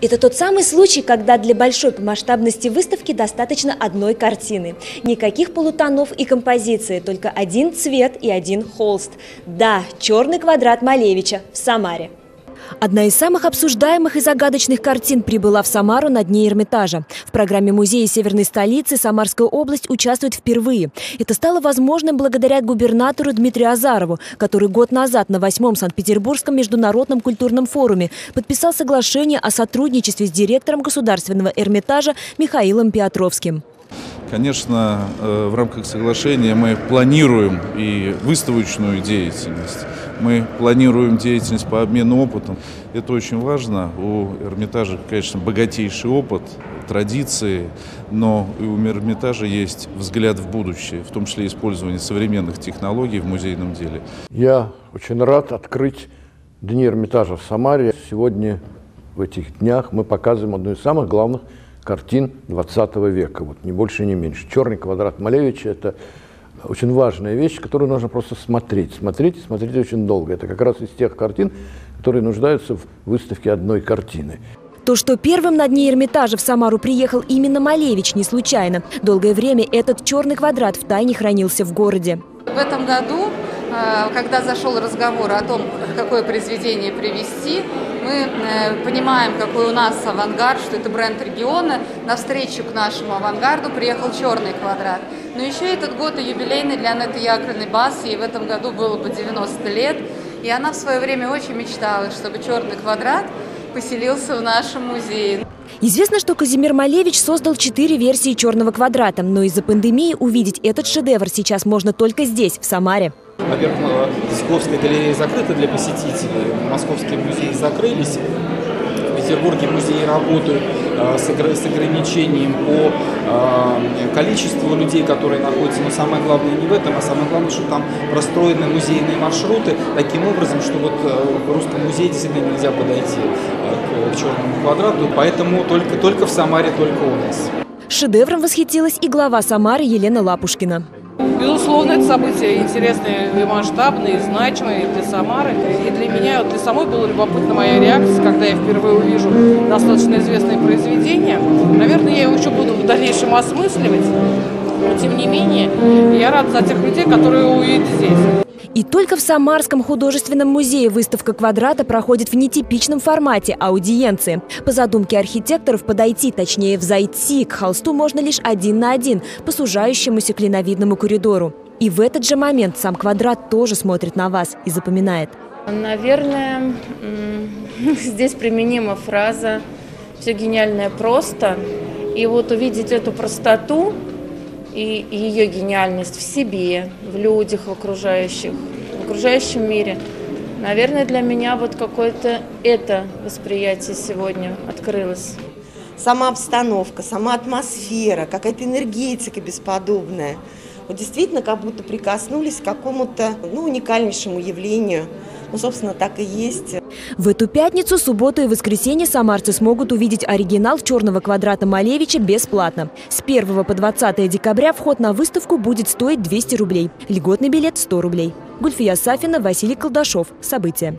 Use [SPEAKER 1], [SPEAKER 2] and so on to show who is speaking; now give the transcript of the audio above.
[SPEAKER 1] Это тот самый случай, когда для большой по масштабности выставки достаточно одной картины. Никаких полутонов и композиции, только один цвет и один холст. Да, черный квадрат Малевича в Самаре. Одна из самых обсуждаемых и загадочных картин прибыла в Самару на дне Эрмитажа. В программе музея северной столицы Самарская область участвует впервые. Это стало возможным благодаря губернатору Дмитрию Азарову, который год назад на 8-м Санкт-Петербургском международном культурном форуме подписал соглашение о сотрудничестве с директором Государственного Эрмитажа Михаилом Петровским.
[SPEAKER 2] Конечно, э, в рамках соглашения мы планируем и выставочную деятельность, мы планируем деятельность по обмену опытом. Это очень важно. У Эрмитажа, конечно, богатейший опыт, традиции, но и у Эрмитажа есть взгляд в будущее, в том числе использование современных технологий в музейном деле.
[SPEAKER 3] Я очень рад открыть Дни Эрмитажа в Самаре. Сегодня, в этих днях, мы показываем одну из самых главных картин 20 века, вот не больше, не меньше. «Черный квадрат Малевича» — это очень важная вещь, которую нужно просто смотреть. Смотреть и смотреть очень долго. Это как раз из тех картин, которые нуждаются в выставке одной картины.
[SPEAKER 1] То, что первым на дне Эрмитажа в Самару приехал именно Малевич, не случайно. Долгое время этот черный квадрат в тайне хранился в городе.
[SPEAKER 4] В этом году, э, когда зашел разговор о том, какое произведение привести, мы э, понимаем, какой у нас авангард, что это бренд региона. На встречу к нашему авангарду приехал «Черный квадрат». Но еще этот год и юбилейный для Анетты Якриной Бас, ей в этом году было бы 90 лет. И она в свое время очень мечтала, чтобы «Черный квадрат» поселился в нашем музее.
[SPEAKER 1] Известно, что Казимир Малевич создал четыре версии «Черного квадрата», но из-за пандемии увидеть этот шедевр сейчас можно только здесь, в Самаре.
[SPEAKER 5] Во-первых, Свердловская галерея закрыта для посетителей, московские музеи закрылись, в Петербурге музеи работают э, с, ограничением по э, количеству людей, которые находятся. Но самое главное не в этом, а самое главное, что там простроены музейные маршруты таким образом, что вот э, в русском музее действительно нельзя подойти к черному квадрату. Поэтому только, только в Самаре, только у нас.
[SPEAKER 1] Шедевром восхитилась и глава Самары Елена Лапушкина.
[SPEAKER 6] Безусловно, это событие интересное и масштабное, и значимое и для Самары. И для меня, вот для самой было любопытна моя реакция, когда я впервые увижу достаточно известное произведение. Наверное, я его еще буду в дальнейшем осмысливать. Но, тем не менее, я рада за тех людей, которые увидят здесь.
[SPEAKER 1] И только в Самарском художественном музее выставка «Квадрата» проходит в нетипичном формате аудиенции. По задумке архитекторов подойти, точнее взойти к холсту можно лишь один на один по сужающемуся клиновидному коридору. И в этот же момент сам «Квадрат» тоже смотрит на вас и запоминает.
[SPEAKER 7] Наверное, здесь применима фраза «все гениальное просто». И вот увидеть эту простоту и ее гениальность в себе, в людях, в окружающих, в окружающем мире. Наверное, для меня вот какое-то это восприятие сегодня открылось.
[SPEAKER 8] Сама обстановка, сама атмосфера, какая-то энергетика бесподобная. Вот действительно как будто прикоснулись к какому-то ну, уникальнейшему явлению – ну, собственно, так и есть.
[SPEAKER 1] В эту пятницу, субботу и воскресенье самарцы смогут увидеть оригинал «Черного квадрата» Малевича бесплатно. С 1 по 20 декабря вход на выставку будет стоить 200 рублей. Льготный билет – 100 рублей. Гульфия Сафина, Василий Колдашов. События.